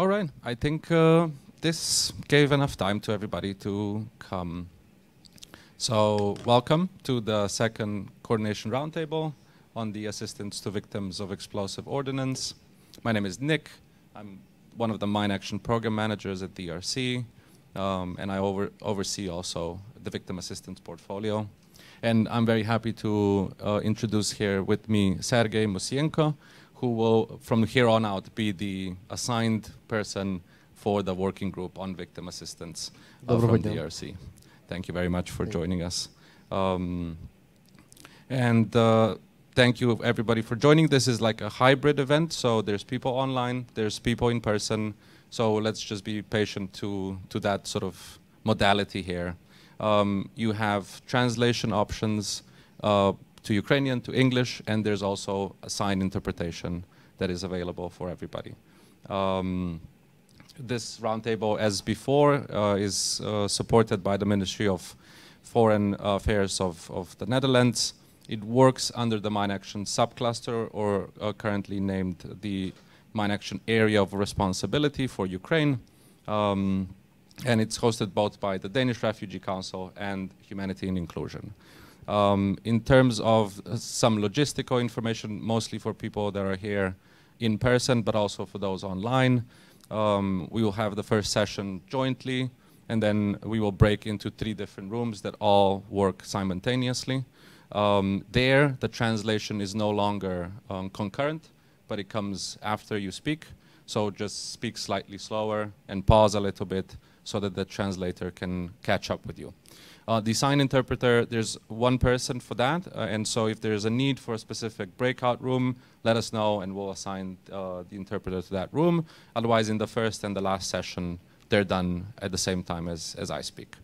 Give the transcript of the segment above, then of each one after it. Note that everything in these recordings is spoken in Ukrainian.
All right. I think uh, this gave enough time to everybody to come. So welcome to the second coordination roundtable on the assistance to victims of explosive ordnance. My name is Nick. I'm one of the mine action program managers at DRC, um, and I over oversee also the victim assistance portfolio. And I'm very happy to uh, introduce here with me Sergei Musienko, who will, from here on out, be the assigned person for the working group on victim assistance uh, from DRC. Thank you very much for joining us. Um, and uh, thank you everybody for joining. This is like a hybrid event, so there's people online, there's people in person. So let's just be patient to, to that sort of modality here. Um, you have translation options uh, to Ukrainian, to English, and there's also a sign interpretation that is available for everybody. Um, this roundtable, as before, uh, is uh, supported by the Ministry of Foreign Affairs of, of the Netherlands. It works under the Mine Action subcluster, or uh, currently named the Mine Action Area of Responsibility for Ukraine. Um, and it's hosted both by the Danish Refugee Council and Humanity and Inclusion. Um, in terms of some logistical information, mostly for people that are here in person, but also for those online, um, we will have the first session jointly, and then we will break into three different rooms that all work simultaneously. Um, there, the translation is no longer um, concurrent, but it comes after you speak. So just speak slightly slower and pause a little bit so that the translator can catch up with you. Uh, the sign interpreter, there's one person for that, uh, and so if there's a need for a specific breakout room, let us know and we'll assign uh, the interpreter to that room. Otherwise, in the first and the last session, they're done at the same time as, as I speak.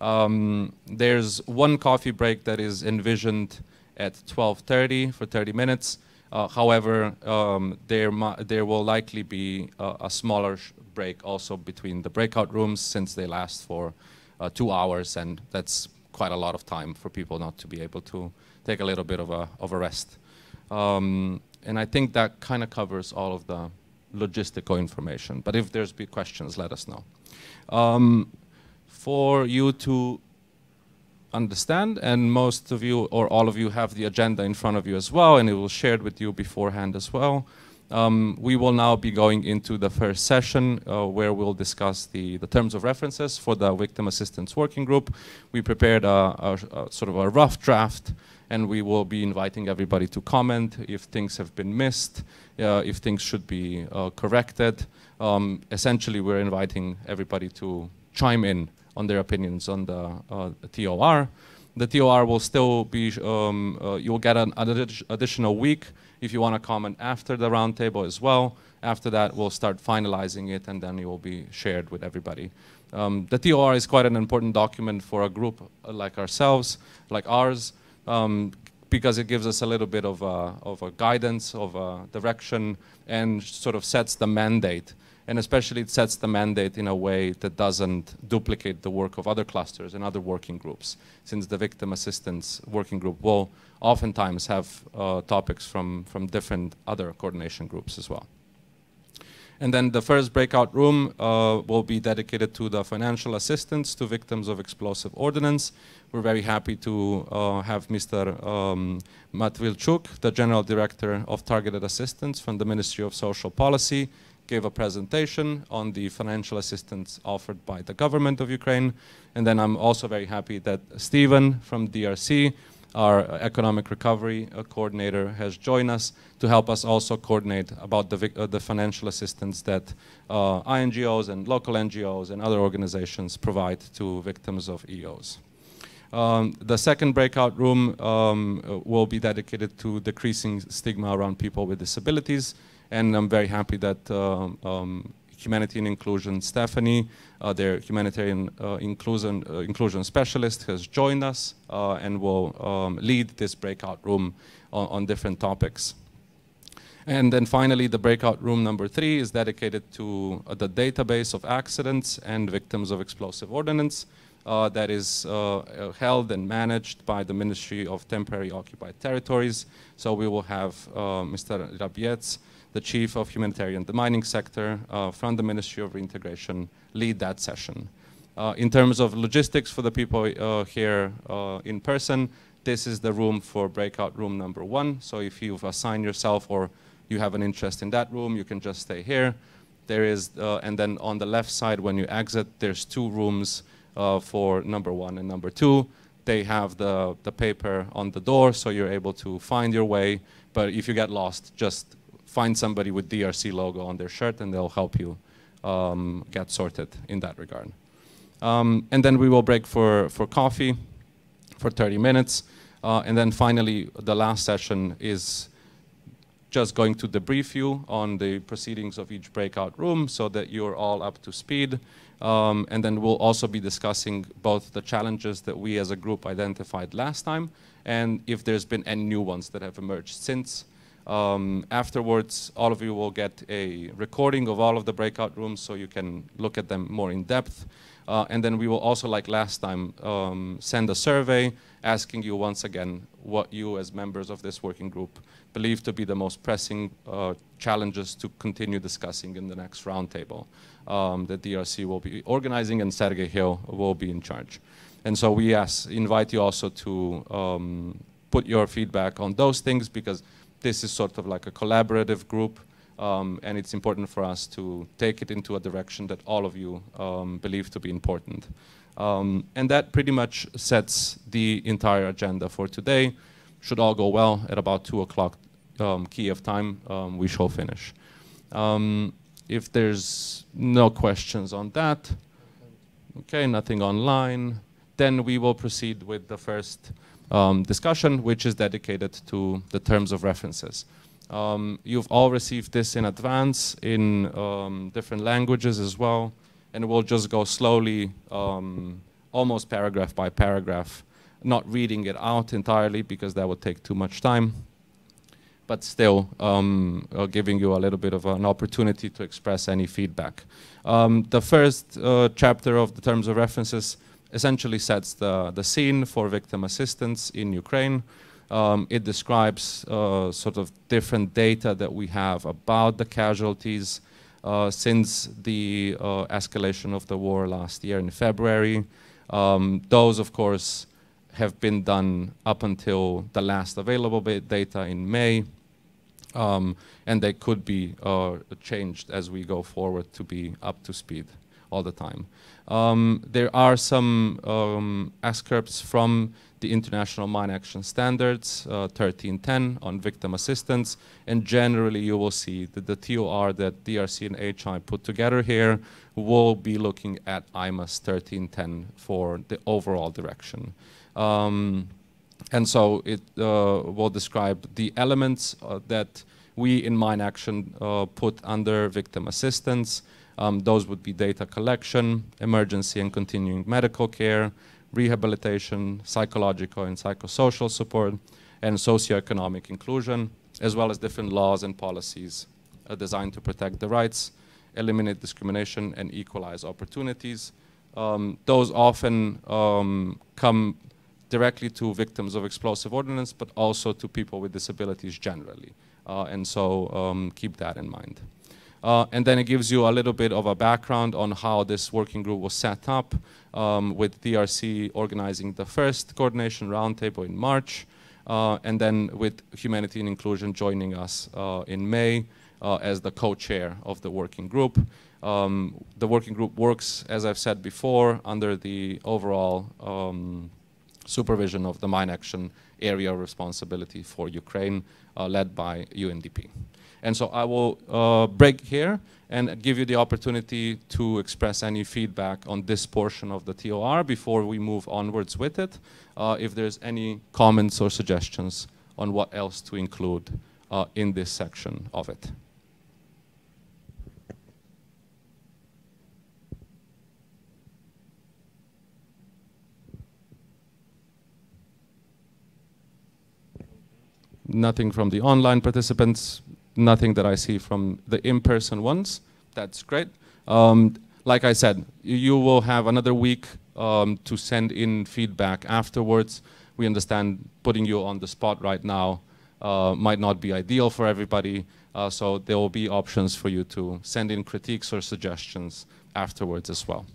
Um, there's one coffee break that is envisioned at 12.30 for 30 minutes. Uh, however, um, there, there will likely be a smaller break also between the breakout rooms since they last for uh, two hours, and that's quite a lot of time for people not to be able to take a little bit of a, of a rest. Um, and I think that kind of covers all of the logistical information. But if there's big questions, let us know. Um, for you to understand, and most of you or all of you have the agenda in front of you as well, and it will shared with you beforehand as well. Um, we will now be going into the first session uh, where we'll discuss the, the terms of references for the Victim Assistance Working Group. We prepared a, a, a, sort of a rough draft and we will be inviting everybody to comment if things have been missed, uh, if things should be uh, corrected. Um, essentially, we're inviting everybody to chime in on their opinions on the uh, TOR. The TOR will still be, um, uh, you'll get an additional week if you want to comment after the roundtable as well. After that, we'll start finalizing it and then it will be shared with everybody. Um, the TOR is quite an important document for a group like ourselves, like ours, um, because it gives us a little bit of a, of a guidance, of a direction, and sort of sets the mandate and especially it sets the mandate in a way that doesn't duplicate the work of other clusters and other working groups, since the victim assistance working group will oftentimes have uh, topics from, from different other coordination groups as well. And then the first breakout room uh, will be dedicated to the financial assistance to victims of explosive ordnance. We're very happy to uh, have Mr. Um, Matvilchuk, the General Director of Targeted Assistance from the Ministry of Social Policy, gave a presentation on the financial assistance offered by the government of Ukraine. And then I'm also very happy that Stephen from DRC, our economic recovery uh, coordinator, has joined us to help us also coordinate about the, uh, the financial assistance that uh, INGOs and local NGOs and other organizations provide to victims of EOs. Um, the second breakout room um, uh, will be dedicated to decreasing stigma around people with disabilities and I'm very happy that um, um, Humanity and Inclusion, Stephanie, uh, their humanitarian uh, inclusion, uh, inclusion specialist, has joined us uh, and will um, lead this breakout room on, on, different topics. And then finally, the breakout room number three is dedicated to uh, the database of accidents and victims of explosive ordnance. Uh, that is uh, held and managed by the Ministry of Temporary Occupied Territories. So we will have uh, Mr. Rabietz, the chief of humanitarian, the mining sector uh, from the Ministry of Reintegration, lead that session. Uh, in terms of logistics for the people uh, here uh, in person, this is the room for breakout room number one. So if you've assigned yourself or you have an interest in that room, you can just stay here. There is, uh, and then on the left side when you exit, there's two rooms uh, for number one and number two. They have the, the paper on the door, so you're able to find your way. But if you get lost, just find somebody with DRC logo on their shirt and they'll help you um, get sorted in that regard. Um, and then we will break for, for coffee for 30 minutes. Uh, and then finally, the last session is just going to debrief you on the proceedings of each breakout room so that you're all up to speed. Um, and then we'll also be discussing both the challenges that we as a group identified last time and if there's been any new ones that have emerged since. Um, afterwards, all of you will get a recording of all of the breakout rooms so you can look at them more in depth. Uh, and then we will also, like last time, um, send a survey asking you once again what you as members of this working group believe to be the most pressing uh, challenges to continue discussing in the next roundtable um, that DRC will be organizing and Sergey Hill will be in charge. And so we ask, invite you also to um, put your feedback on those things because this is sort of like a collaborative group um, and it's important for us to take it into a direction that all of you um, believe to be important. Um, and that pretty much sets the entire agenda for today. Should all go well at about 2 o'clock um, Kiev time, um, we shall finish. If there's no questions on that, okay, nothing online, then we will proceed with the first um, discussion, which is dedicated to the terms of references. Um, you've all received this in advance in um, different languages as well, and we'll just go slowly, um, almost paragraph by paragraph, not reading it out entirely because that would take too much time but still um, uh, giving you a little bit of an opportunity to express any feedback. Um, the first uh, chapter of the terms of references essentially sets the, the scene for victim assistance in Ukraine. Um, it describes uh, sort of different data that we have about the casualties uh, since the uh, escalation of the war last year in February. Um, those, of course, have been done up until the last available data in May um, and they could be uh, changed as we go forward to be up to speed all the time. Um, there are some um, excerpts from the International Mine Action Standards uh, 1310 on victim assistance, and generally you will see that the TOR that DRC and HI put together here will be looking at IMAS 1310 for the overall direction. Um, and so it uh, will describe the elements uh, that we in Mine Action uh, put under victim assistance. Um, those would be data collection, emergency and continuing medical care, rehabilitation, psychological and psychosocial support, and socioeconomic inclusion, as well as different laws and policies uh, designed to protect the rights, eliminate discrimination, and equalize opportunities. Um, those often um, come directly to victims of explosive ordnance, but also to people with disabilities generally. Uh, and so um, keep that in mind. Uh, and then it gives you a little bit of a background on how this working group was set up, um, with DRC organizing the first coordination roundtable in March, uh, and then with Humanity and Inclusion joining us in May as the co-chair of the working group. Um, the working group works, as I've said before, under the overall um, supervision of the mine action area of responsibility for Ukraine, uh, led by UNDP. And so I will uh, break here and give you the opportunity to express any feedback on this portion of the TOR before we move onwards with it. Uh, if there's any comments or suggestions on what else to include uh, in this section of it. Nothing from the online participants, nothing that I see from the in-person ones. That's great. Um, like I said, you will have another week um, to send in feedback afterwards. We understand putting you on the spot right now uh, might not be ideal for everybody. Uh, so there will be options for you to send in critiques or suggestions afterwards as well.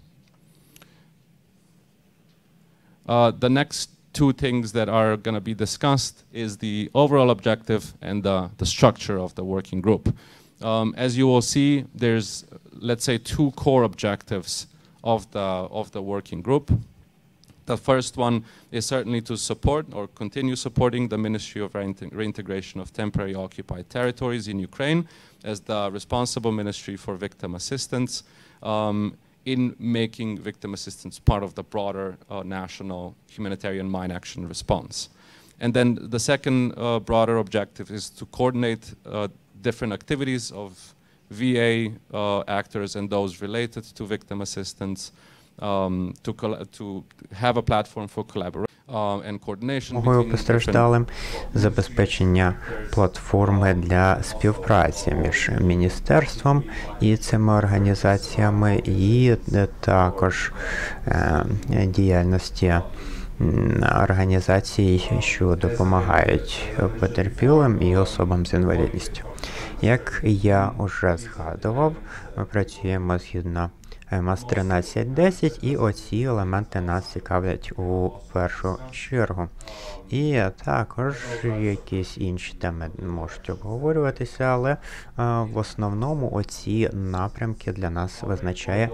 Uh, the next two things that are going to be discussed is the overall objective and the, the structure of the working group. Um, as you will see, there's, let's say, two core objectives of the, of the working group. The first one is certainly to support or continue supporting the Ministry of Reintegration of Temporary Occupied Territories in Ukraine as the responsible ministry for victim assistance um, in making victim assistance part of the broader uh, national humanitarian mine action response. And then the second uh, broader objective is to coordinate uh, different activities of VA uh, actors and those related to victim assistance um, to, to have a platform for collaboration uh, and постраждалим забезпечення платформи для співпраці між міністерством і цими організаціями, і також діяльності організацій, що допомагають потерпілим і особам з інвалідністю. Як я вже згадував, ми працюємо згідно МАС 1310 і оці елементи нас цікавлять у першу чергу. І також якісь інші теми можуть обговорюватися, але в основному оці напрямки для нас визначає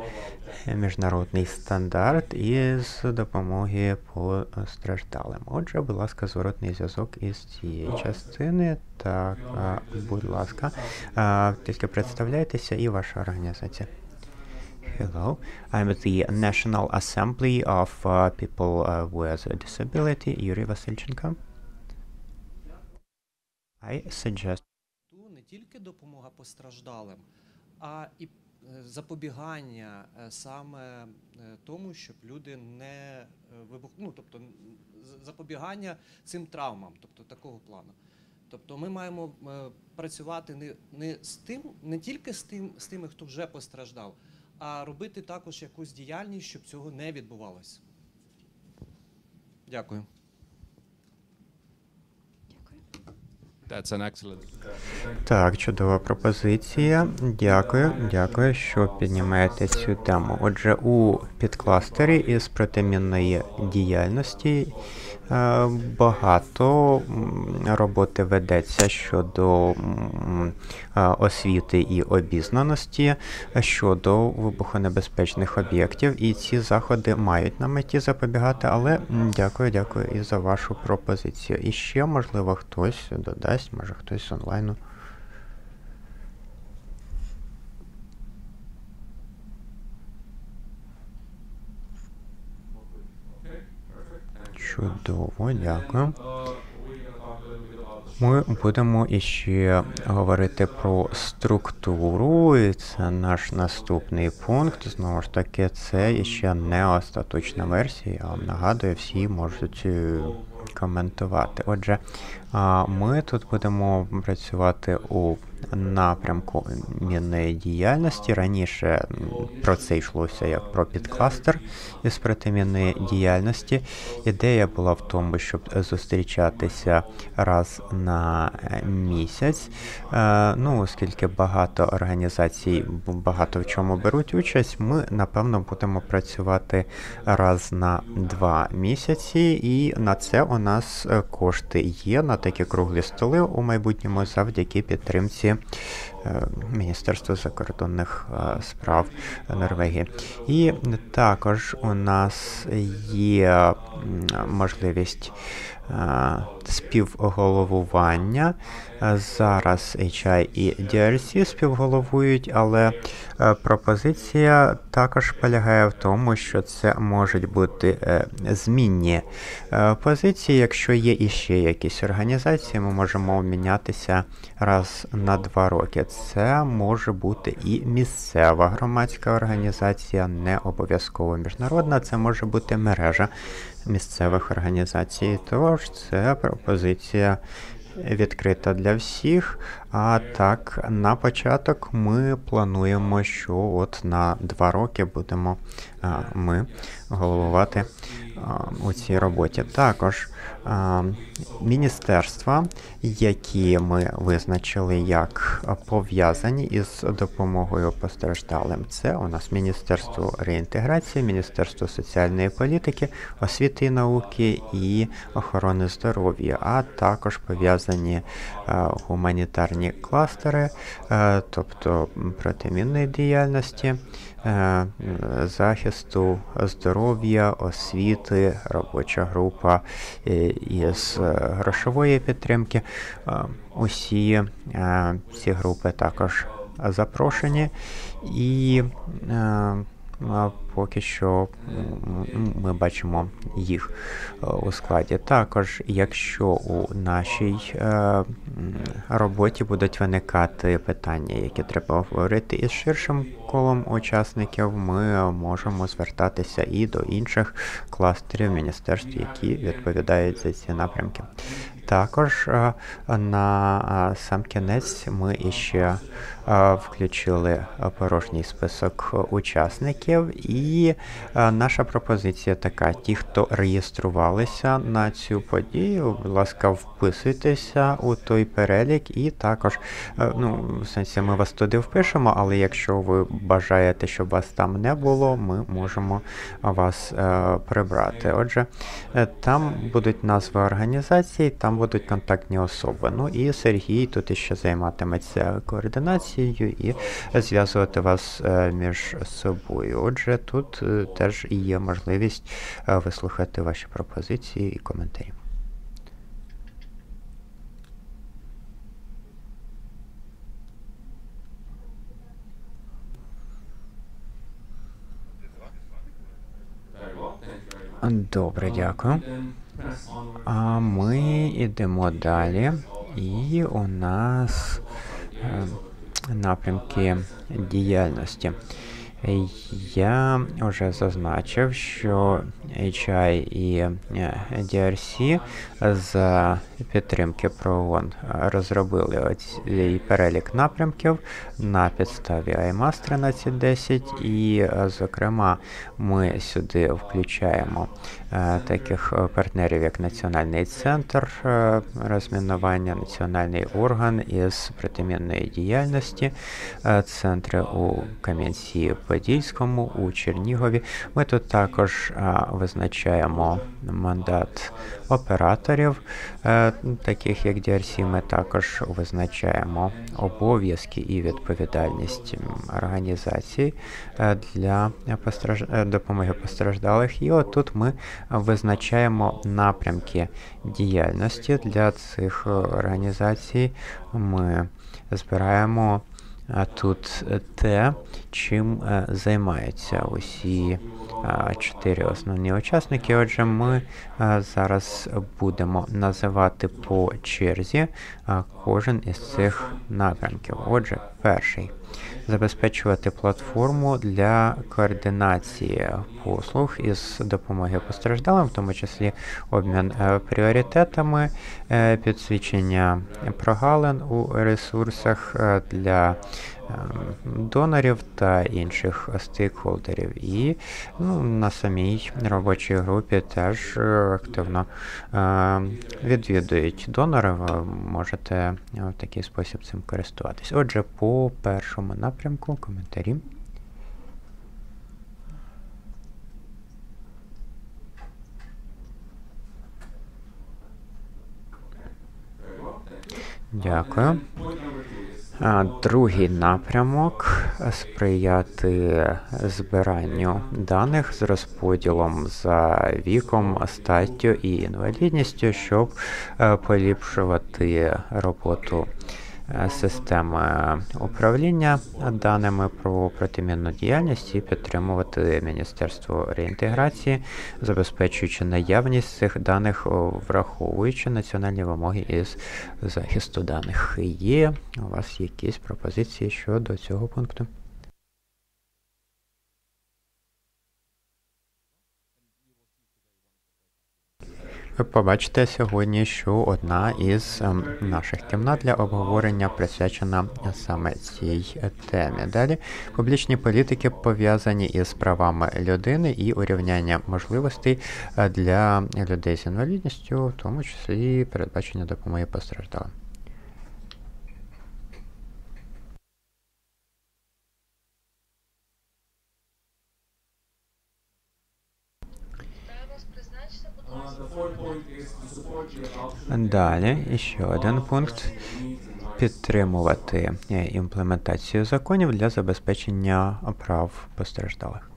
міжнародний стандарт із допомоги постраждалим. Отже, будь ласка, зворотний зв'язок із цієї частини. Так, будь ласка, тільки представляйтеся і ваша організація. Hello, I'm at the National Assembly of uh, People uh, with a Disability, Yuri Васильченко. I suggest не тільки допомога постраждалим, а і запобігання саме тому, щоб люди не вибух... ну, тобто запобігання цим травмам, тобто такого плану. Тобто ми маємо працювати не не з тим, не тільки з тим, з тими, хто вже постраждав, а робити також якусь діяльність, щоб цього не відбувалося. Дякую. That's an excellent. Так, чудова пропозиція. Дякую, дякую, що піднімаєте цю тему. Отже, у підкластері із протимінної діяльності багато роботи ведеться щодо е, освіти і обізнаності щодо вибухонебезпечних об'єктів, і ці заходи мають на меті запобігати. Але дякую, дякую і за вашу пропозицію. І ще можливо хтось додасть, може хтось онлайну. Чудово, дякую. Ми будемо іще говорити про структуру, і це наш наступний пункт. Знову ж таки, це ще не остаточна версія. Я вам нагадую, всі можуть е, коментувати. Отже, ми тут будемо працювати у напрямку мінної діяльності. Раніше про це йшлося як про підкластер із протимінної діяльності. Ідея була в тому, щоб зустрічатися раз на місяць. Е, ну, оскільки багато організацій багато в чому беруть участь, ми напевно будемо працювати раз на два місяці, і на це у нас кошти є на такі круглі столи у майбутньому завдяки підтримці Міністерства закордонних справ Норвегії. І також у нас є можливість співголовування. Зараз HI і DRC співголовують, але пропозиція також полягає в тому, що це можуть бути змінні позиції. Якщо є іще якісь організації, ми можемо обмінятися раз на два роки. Це може бути і місцева громадська організація, не обов'язково міжнародна, це може бути мережа місцевих організацій. Тож це пропозиція відкрита для всіх. А так, на початок ми плануємо, що от на два роки будемо ми головувати у цій роботі. Також міністерства, які ми визначили як пов'язані із допомогою постраждалим. Це у нас Міністерство реінтеграції, Міністерство соціальної політики, освіти і науки і охорони здоров'я, а також пов'язані гуманітарні кластери, тобто протимінної діяльності. Е, захисту здоров'я, освіти, робоча група е, із грошової підтримки. Е, усі ці групи також запрошені і поки що ми бачимо їх у складі. Також, якщо у нашій роботі будуть виникати питання, які треба говорити із ширшим колом учасників, ми можемо звертатися і до інших кластерів міністерств, які відповідають за ці напрямки. Також на сам кінець ми іще включили порожній список учасників, і наша пропозиція така: ті, хто реєструвалися на цю подію, будь ласка, вписуйтеся у той перелік, і також, ну, в сенсі, ми вас туди впишемо, але якщо ви бажаєте, щоб вас там не було, ми можемо вас прибрати. Отже, е, там будуть назви організацій, там будуть контактні особи. Ну і Сергій тут іще займатиметься координацією і зв'язувати вас е, між собою. Отже, тут е, теж є можливість е, вислухати ваші пропозиції і коментарі. Добре, дякую. А ми йдемо далі, і у нас напрямки діяльності. Я вже зазначив, що HI і DRC за підтримки ПРООН розробили цей перелік напрямків на підставі IMAS 1310, і, зокрема, ми сюди включаємо таких партнерів, як Національний центр розмінування, національний орган із протимінної діяльності, центри у Кам'янці. Подільському, у Чернігові. Ми тут також визначаємо мандат операторів, е, таких як DRC, ми також визначаємо обов'язки і відповідальність організацій е, для е, допомоги постраждалих. І отут ми визначаємо напрямки діяльності для цих організацій. Ми збираємо тут те, чим займаються усі чотири основні учасники. Отже, ми зараз будемо називати по черзі кожен із цих напрямків. Отже, перший забезпечувати платформу для координації послуг із допомоги постраждалим, в тому числі обмін е, пріоритетами, е, підсвічення прогалин у ресурсах е, для донорів та інших стейкхолдерів. І ну, на самій робочій групі теж активно відвідують донори. Ви можете в такий спосіб цим користуватись. Отже, по першому напрямку коментарі. Дякую. Другий напрямок сприяти збиранню даних з розподілом за віком, статтю і інвалідністю, щоб е, поліпшувати роботу системи управління даними про протимінну діяльність і підтримувати Міністерство реінтеграції, забезпечуючи наявність цих даних, враховуючи національні вимоги із захисту даних. Є у вас якісь пропозиції щодо цього пункту? Побачите сьогодні, що одна із ем, наших кімнат для обговорення присвячена саме цій темі. Далі публічні політики пов'язані із правами людини і урівняння можливостей е, для людей з інвалідністю, в тому числі передбачення допомоги постраждалим. Далі ще один пункт підтримувати імплементацію законів для забезпечення прав постраждалих.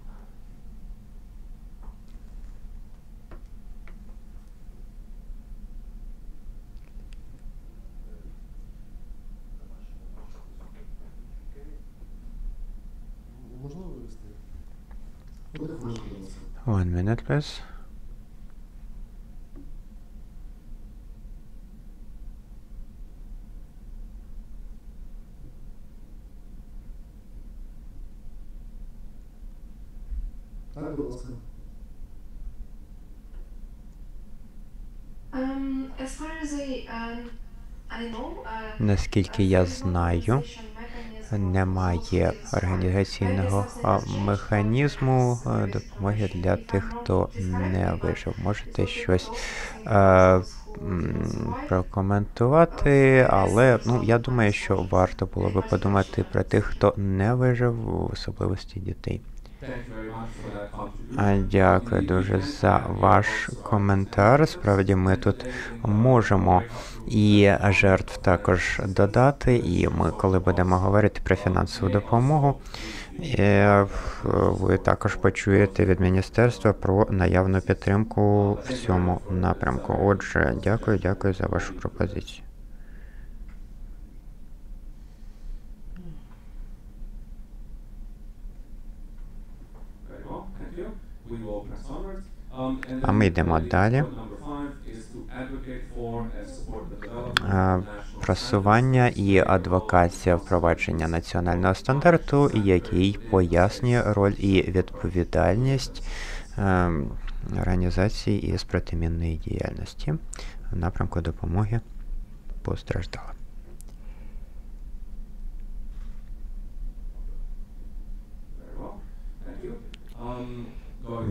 One minute, please. Так, будь ласка. Um, as far as I, um, I know, uh, Наскільки я знаю, немає організаційного механізму допомоги для тих, хто не вижив. Можете щось е, прокоментувати, але ну я думаю, що варто було би подумати про тих, хто не вижив, в особливості дітей. Дякую дуже за ваш коментар. Справді ми тут можемо і жертв також додати. І ми, коли будемо говорити про фінансову допомогу, е, ви також почуєте від міністерства про наявну підтримку в цьому напрямку. Отже, дякую, дякую за вашу пропозицію. А ми йдемо далі. Просування і адвокація впровадження національного стандарту, який пояснює роль і відповідальність е, організацій із протимінної діяльності в напрямку допомоги постраждалим.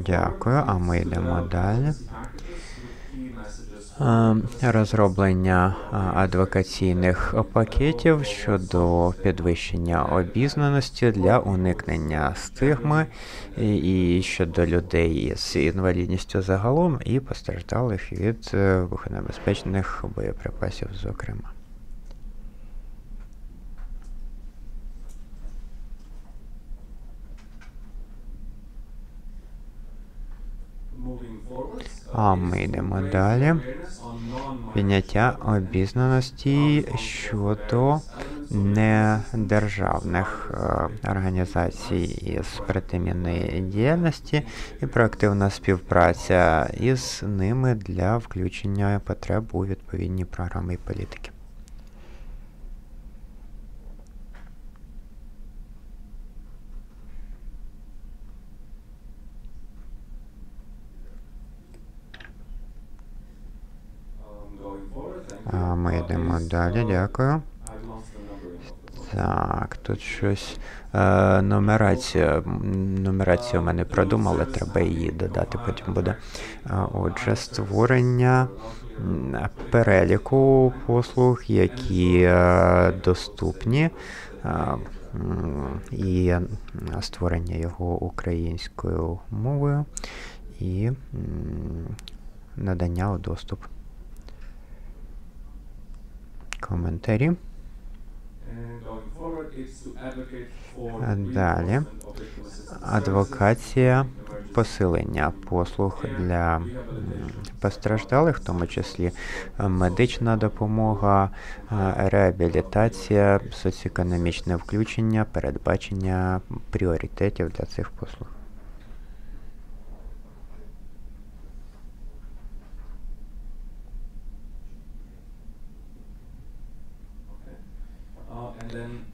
Дякую, а ми йдемо далі. Е, Розроблення е, адвокаційних пакетів щодо підвищення обізнаності для уникнення стигми і щодо людей з інвалідністю загалом і постраждалих від е, вибухонебезпечних боєприпасів, зокрема. А ми йдемо далі. Підняття обізнаності щодо недержавних е, організацій із притимінної діяльності і проактивна співпраця із ними для включення потреб у відповідні програми і політики. А ми йдемо далі, дякую. Так, тут щось. Е, нумерація. Нумерацію ми не продумали, треба її додати, потім буде. Отже, створення переліку послуг, які е, доступні, а, і створення його українською мовою і надання у доступ. Коментарі. Далі. Адвокація посилення послуг для постраждалих, в тому числі медична допомога, реабілітація, соціоекономічне включення, передбачення пріоритетів для цих послуг.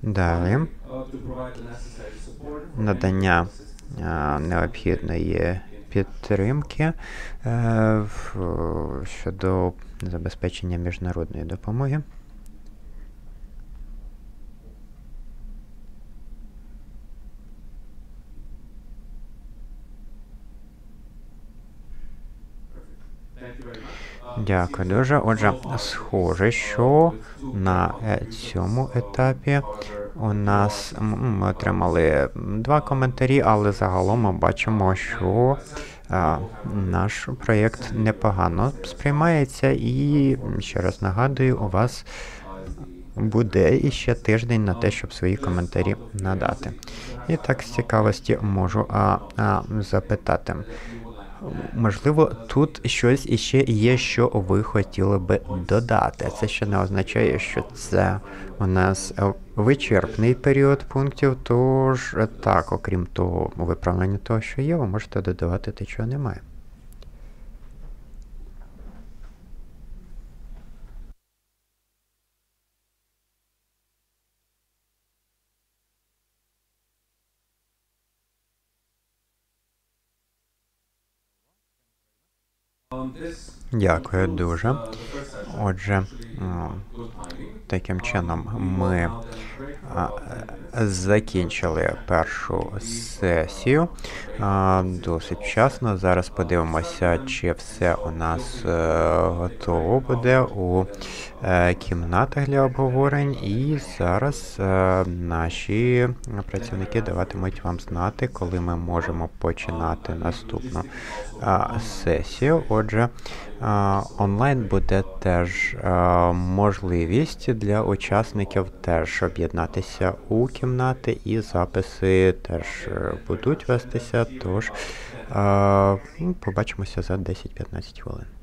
Далі. Надання а, необхідної підтримки е, щодо забезпечення міжнародної допомоги. Дякую дуже. Отже, схоже, що на е, цьому етапі у нас ми отримали два коментарі, але загалом ми бачимо, що а, наш проєкт непогано сприймається. І ще раз нагадую, у вас буде іще тиждень на те, щоб свої коментарі надати. І так з цікавості можу а, а, запитати. Можливо, тут щось іще є, що ви хотіли би додати. Це ще не означає, що це у нас е, вичерпний період пунктів. Тож е, так, окрім того, виправлення того, що є, ви можете додавати те, чого немає. Дякую дуже. Отже, таким чином ми закінчили першу сесію досить вчасно. Зараз подивимося, чи все у нас е, готово буде у е, кімнатах для обговорень. І зараз е, наші працівники даватимуть вам знати, коли ми можемо починати наступну сесію. Отже, онлайн буде теж можливість для учасників теж об'єднатися у кімнати, і записи теж е, будуть вестися. Тож ну, побачимося за 10-15 хвилин.